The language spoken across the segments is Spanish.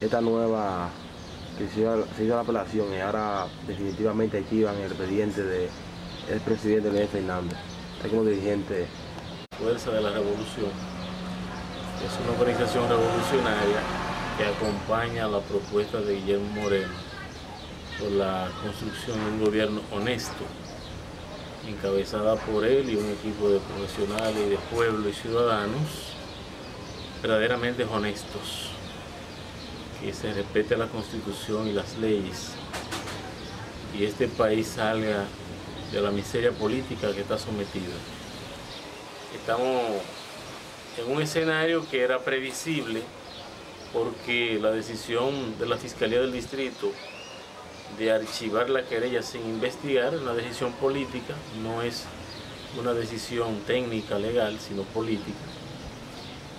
esta nueva que se hizo, la apelación y ahora definitivamente archivan el expediente del presidente Lenín Fernández, está como dirigente. Fuerza de la Revolución. Es una organización revolucionaria que acompaña la propuesta de Guillermo Moreno por la construcción de un gobierno honesto, encabezada por él y un equipo de profesionales y de pueblo y ciudadanos verdaderamente honestos que se respete la constitución y las leyes y este país salga de la miseria política que está sometida. Estamos en un escenario que era previsible porque la decisión de la Fiscalía del Distrito de archivar la querella sin investigar es una decisión política, no es una decisión técnica, legal, sino política.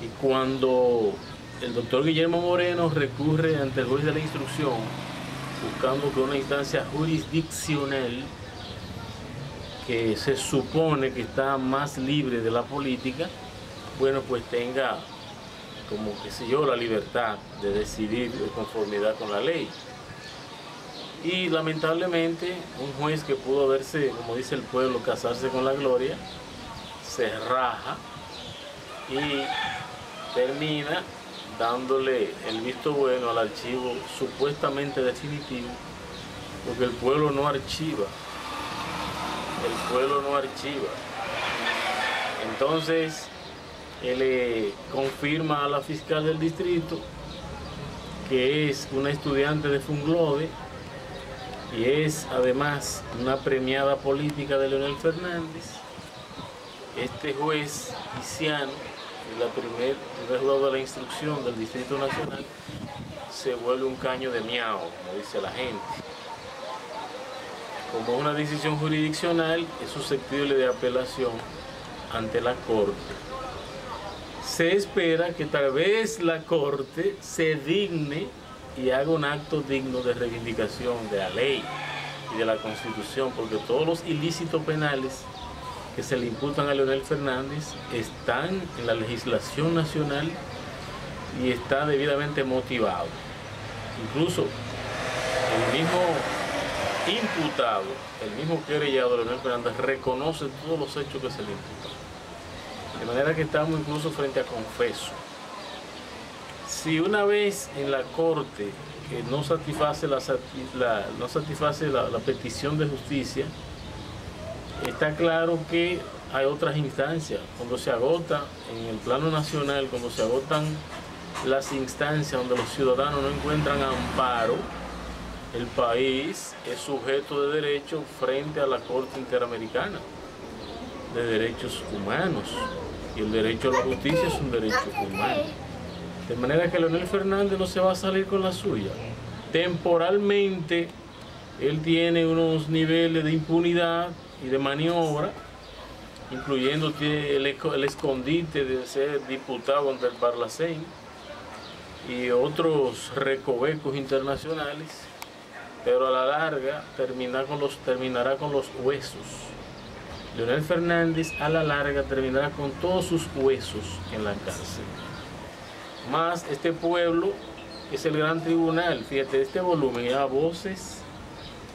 Y cuando el doctor Guillermo Moreno recurre ante el juez de la instrucción buscando que una instancia jurisdiccional que se supone que está más libre de la política, bueno, pues tenga como que sé yo, la libertad de decidir de conformidad con la ley. Y lamentablemente un juez que pudo verse, como dice el pueblo, casarse con la gloria, se raja y termina dándole el visto bueno al archivo supuestamente definitivo, porque el pueblo no archiva, el pueblo no archiva. Entonces, él le confirma a la fiscal del distrito que es una estudiante de Funglobe y es además una premiada política de Leonel Fernández. Este juez Isiano la primer, primer juzgado de la instrucción del Distrito Nacional, se vuelve un caño de miau, como dice la gente. Como es una decisión jurisdiccional, es susceptible de apelación ante la Corte. Se espera que tal vez la Corte se digne y haga un acto digno de reivindicación de la ley y de la Constitución, porque todos los ilícitos penales que se le imputan a Leonel Fernández están en la legislación nacional y está debidamente motivado. Incluso el mismo imputado, el mismo querellado Leonel Fernández reconoce todos los hechos que se le imputan. De manera que estamos incluso frente a confeso. Si una vez en la corte que no satisface la, no satisface la petición de justicia, Está claro que hay otras instancias, cuando se agota en el plano nacional, cuando se agotan las instancias donde los ciudadanos no encuentran amparo, el país es sujeto de derecho frente a la Corte Interamericana de Derechos Humanos. Y el derecho a la justicia es un derecho humano. De manera que Leonel Fernández no se va a salir con la suya. Temporalmente, él tiene unos niveles de impunidad y de maniobra, incluyendo el, el escondite de ser diputado ante el Parlacén y otros recovecos internacionales, pero a la larga termina con los, terminará con los huesos. Leonel Fernández a la larga terminará con todos sus huesos en la cárcel. Más este pueblo es el gran tribunal, fíjate, este volumen ya voces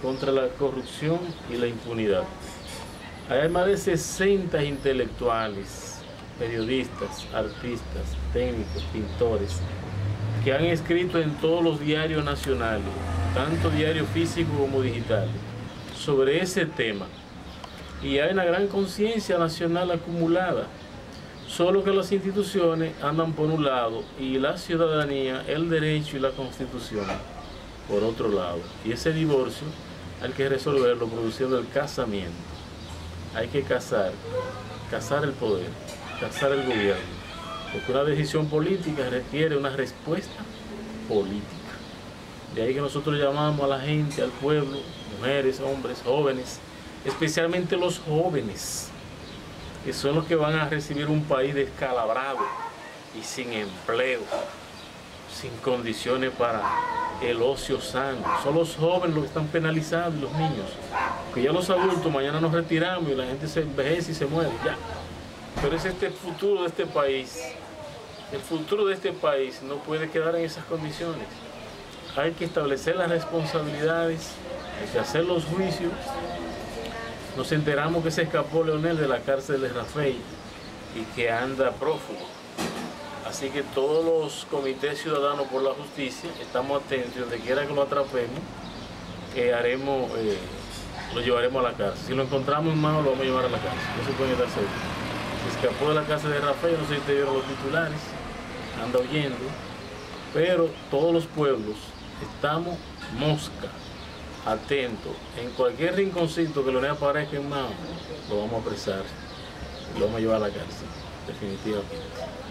contra la corrupción y la impunidad. Hay más de 60 intelectuales, periodistas, artistas, técnicos, pintores, que han escrito en todos los diarios nacionales, tanto diario físico como digital, sobre ese tema. Y hay una gran conciencia nacional acumulada, solo que las instituciones andan por un lado y la ciudadanía, el derecho y la constitución por otro lado. Y ese divorcio hay que resolverlo produciendo el casamiento. Hay que casar, casar el poder, casar el gobierno. Porque una decisión política requiere una respuesta política. De ahí que nosotros llamamos a la gente, al pueblo, mujeres, hombres, jóvenes, especialmente los jóvenes, que son los que van a recibir un país descalabrado y sin empleo, sin condiciones para el ocio sano. Son los jóvenes los que están penalizados y los niños. Que ya los adultos mañana nos retiramos y la gente se envejece y se muere, ya. Pero es este futuro de este país El futuro de este país no puede quedar en esas condiciones. Hay que establecer las responsabilidades, hay que hacer los juicios. Nos enteramos que se escapó Leonel de la cárcel de Rafael y que anda prófugo. Así que todos los comités ciudadanos por la justicia estamos atentos, donde quiera que lo atrapemos, que haremos, eh, lo llevaremos a la cárcel. Si lo encontramos en mano, lo vamos a llevar a la cárcel. Se puede estar. Se escapó de la cárcel de Rafael, no sé si te vieron los titulares, anda huyendo. Pero todos los pueblos estamos mosca, atentos. En cualquier rinconcito que lo aparezca en mano, lo vamos a apresar lo vamos a llevar a la cárcel, definitivamente.